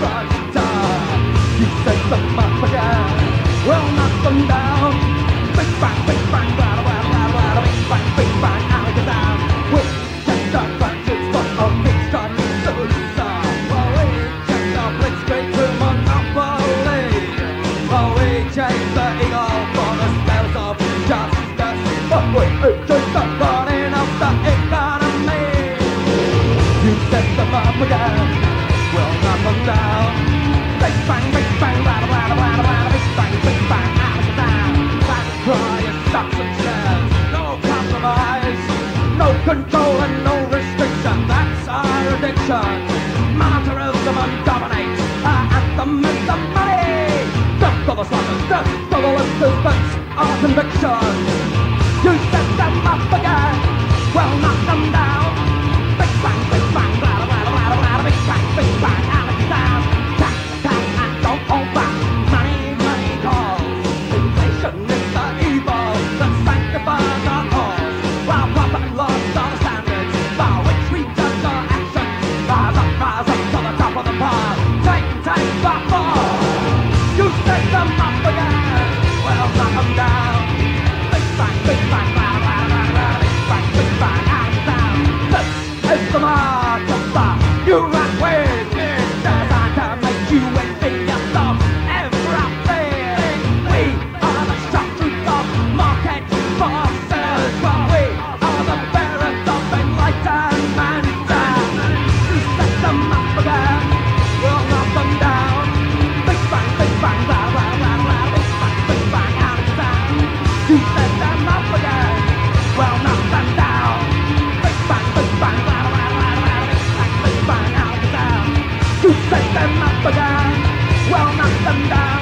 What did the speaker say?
You say some motherfucker knock them down Big bang, big bang, Big bang, big bang, We'll check the budgets to we the we the eagle for the of justice But we the economy You said the will not look down. Big bang, big bang, bada bada bada bada, big bang, big bang, out of down. That cry is such a. No compromise, no control and no restriction. That's our addiction. Monetarism and dominates. Our anthem is the money. Death to the slackers, death to the losers. That's our conviction. began, well, knock them down.